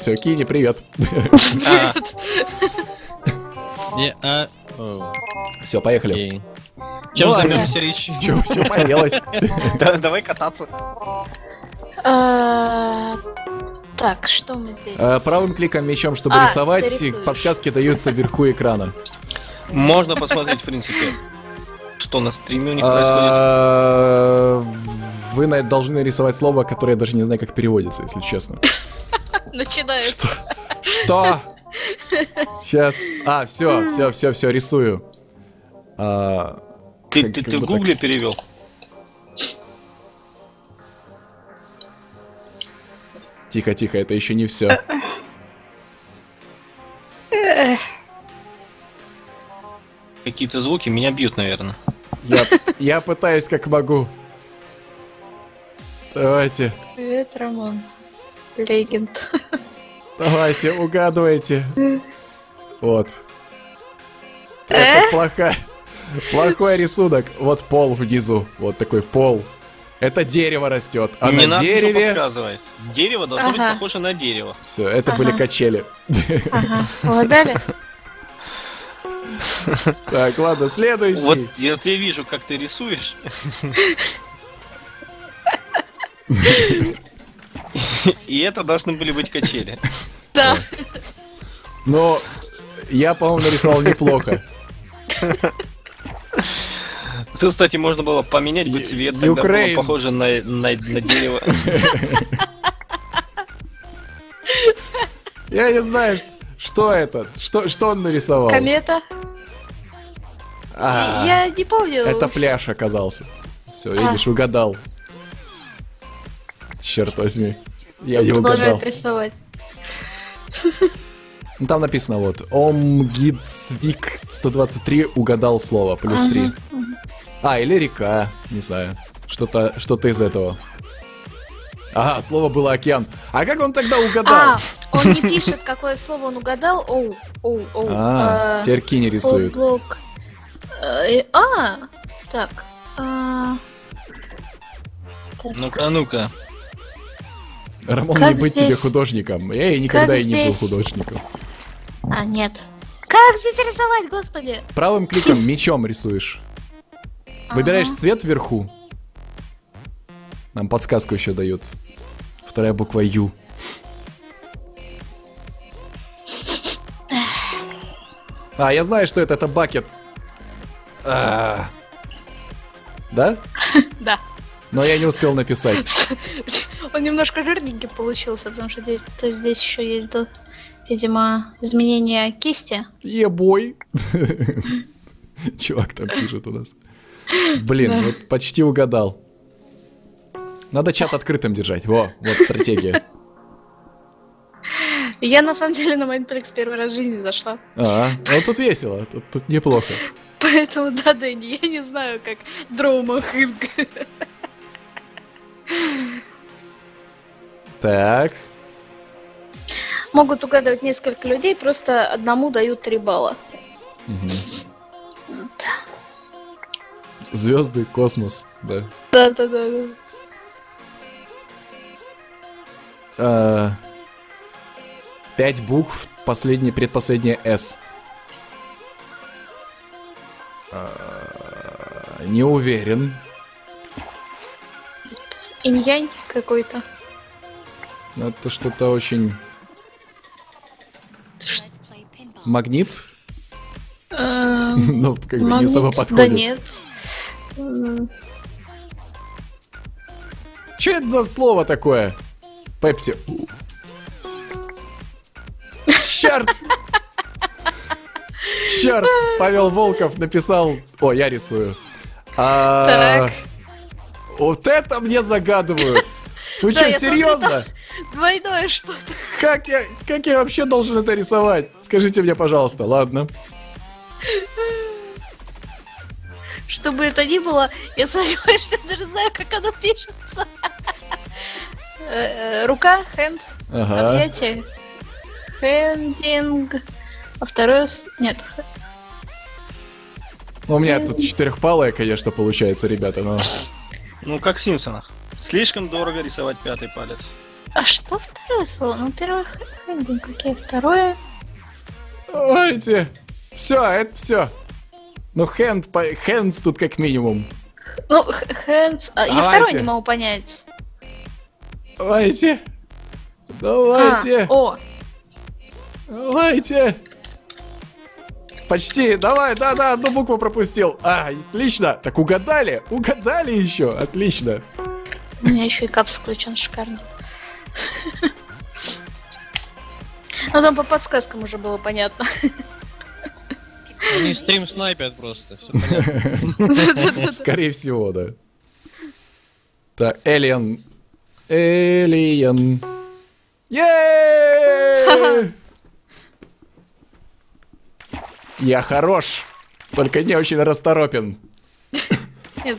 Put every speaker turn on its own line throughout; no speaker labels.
Все, Кини, привет.
А. А,
Все, поехали.
Чем
Ну
займемся, Рич?
Че поделать?
Да, Давай кататься.
А, Так, что мы здесь?
Э, Правым кликом мечом, чтобы рисовать, подсказки даются вверху экрана.
Можно посмотреть, в принципе, что на стриме у них происходит.
Вы должны рисовать слово, которое я даже не знаю, как переводится, если честно.
Начинаю.
Что? Что? Сейчас. А, все, все, все, все, рисую. А,
Ты,
как-
ты,
как
ты в гугле перевел?
Тихо, тихо, это еще не все.
Какие-то звуки меня бьют, наверное.
Я, я пытаюсь как могу. Давайте,
Привет, Роман. Легенд.
давайте, угадывайте. Вот.
Э?
Это плохая, плохой рисунок. Вот пол внизу, вот такой пол. Это дерево растет, а
Не
на
надо
дереве...
подсказывать. Дерево должно быть
Ага.
похоже на дерево.
Все, это были
Ага.
качели.
Ага, угадали?
Так, ладно, следующий.
Вот я, вот я вижу, как ты рисуешь. И это должны были быть качели.
Да.
Но я, по-моему, нарисовал неплохо.
Тут, кстати, можно было поменять бы цвет, тогда было похоже на, на, на дерево.
Я не знаю, что это, что, что он нарисовал.
Комета.
А,
Я не помню.
Это пляж оказался. Все,
А.
видишь, угадал. Черт возьми. Я не
Продолжает
угадал.
рисовать.
Ну, Там написано вот. Омгидсвик 123 угадал слово. Плюс 3. А, или река. Не знаю. Что-то что из этого. Ага, слово было океан. А как он тогда угадал?
А, он не пишет, какое слово он угадал. Оу, оу, оу.
А,
э,
теперь Кини рисует.
Полблок. Э, А, так. а,
Ну-ка, а ну-ка.
Рамон,
как
не быть
здесь-
тебе художником. Я и никогда
как
и не был
здесь-
художником.
А, нет. Как здесь рисовать, господи?
Правым кликом мечом рисуешь. Выбираешь
Ага.
цвет вверху. Нам подсказку еще дают. Вторая буква Ю. А, я знаю, что это. Это бакет. А. Да?
Да.
Но я не успел написать.
Он немножко жирненький получился, потому что здесь, здесь еще есть, видимо, изменение кисти.
Ебой. Чувак там пишет у нас. Блин, вот почти угадал. Надо чат открытым держать. Во, вот стратегия.
Я на самом деле на Майнплекс первый раз в жизни зашла.
А, ну тут весело, тут, тут неплохо.
Поэтому, да, Дэнни, я не знаю, как Дроума Хинг.
Так,
Могут угадывать несколько людей, просто одному дают 3 балла.
звезды, космос, да.
Да-да-да.
А, Пять букв, последнее, предпоследнее S. А, Не уверен.
Инь-янь какой-то.
Но Это что-то очень... Магнит?
Эм,
Ну, как бы не особо
Да
подходит.
нет. М,
Что это за слово такое? Пепси. Черт! Черт! Павел Волков написал... О, я рисую. А,
Так.
Вот это мне загадывают. Вы что, серьезно?
Двойное что-то.
Как я, как я вообще должен это рисовать? Скажите мне, пожалуйста. Ладно.
Что бы это ни было, я сомневаюсь, что я даже знаю, как оно пишется. Э, э, Рука, хенд,
Ага.
объятие. Хендинг. А второе... Нет.
Ну, у меня тут четырехпалая, конечно, получается, ребята, но...
Ну, как в Симпсонах. Слишком дорого рисовать пятый палец.
А что второе слово? Ну, первое х- хендинг, окей, второе...
Давайте. Все, это все. Ну, хенд, хендс тут как минимум.
Ну, х- hands... а, я второе не могу понять.
Давайте.
А,
Давайте.
о,
Давайте. Почти, давай, да-да, одну букву пропустил. А, отлично. Так угадали, угадали еще, отлично.
У меня еще и капс включен, шикарно. Ну, там по подсказкам уже было понятно.
Они стрим снайпят просто. Все понятно.
Скорее всего, да. Так, Элиан. Элиан. Я хорош, только не очень расторопен.
Нет,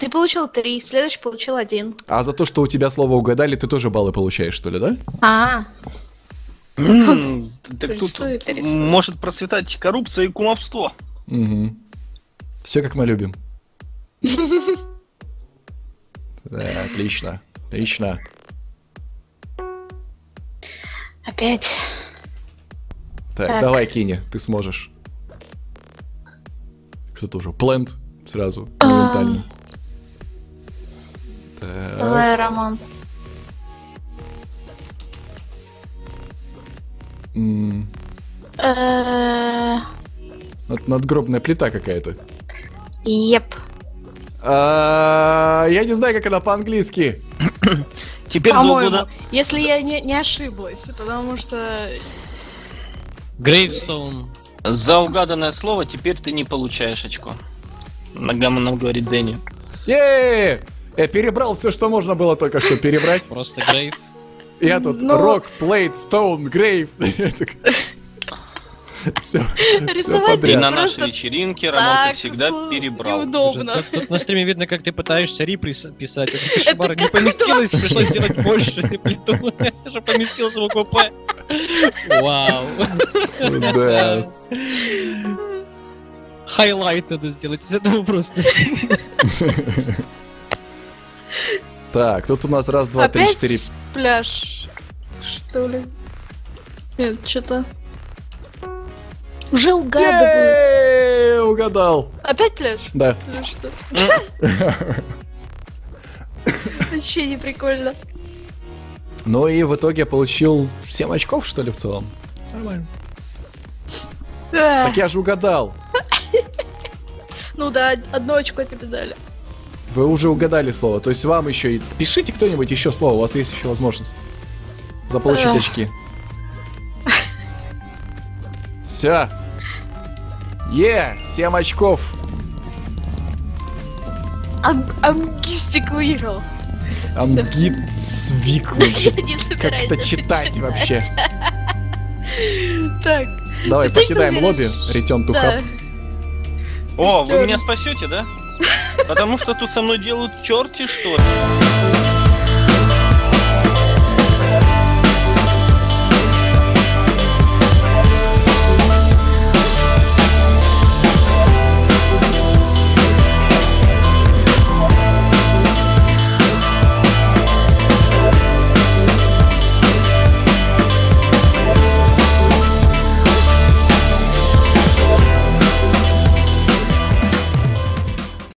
Ты получил три, следующий получил один.
А за то, что у тебя слово угадали, ты тоже баллы получаешь, что ли, да?
А,
Так тут может процветать коррупция и кумовство.
Угу. Все как мы любим. Да, отлично. Отлично.
опять.
Так,
Так.
давай, Кини, ты сможешь. Кто-то уже. Плент сразу,
А.
моментально.
Давай, Э,
над- Надгробная плита какая-то.
Еп.
А, Я не знаю, как она по-английски.
Теперь
По-моему, если я не, не ошиблась, потому что...
Грейвстоун.
за угаданное слово теперь ты не получаешь очко. Иногда нам говорит Дэнни.
е Я перебрал все, что можно было только что перебрать.
Просто грейв.
Я тут rock, plate, stone, grave. Все, все
Рисовать
И
подряд.
на нашей вечеринке Роман, всегда, перебрал.
неудобно.
Тут, на стриме видно, как ты пытаешься ри прис- писать. Это кошмар. Не поместилось, пришлось сделать больше ты плиту, чтобы поместился в букву П. Вау.
Да.
Хайлайт надо сделать из этого просто.
Так, тут у нас раз, два, три,
Опять
четыре.
пляж, что ли? Нет, что-то... Уже угадывают.
Е, Угадал.
Опять пляж?
Да.
Что? Вообще не прикольно.
Ну и в итоге я получил 7 очков, что ли, в целом. Нормально. Так я же угадал.
Ну да, одно очко тебе дали.
Вы уже угадали слово. То есть вам еще и... Пишите кто-нибудь еще слово, у вас есть еще возможность. Заполучить очки. Все. Е, 7 очков.
Ам- Амгистик выиграл.
Амгитсвик вообще. Как это читать вообще?
Так,
Давай, покидаем лобби.
Да.
hub.
О, вы меня спасете, да? Потому что тут со мной делают черти, что ли?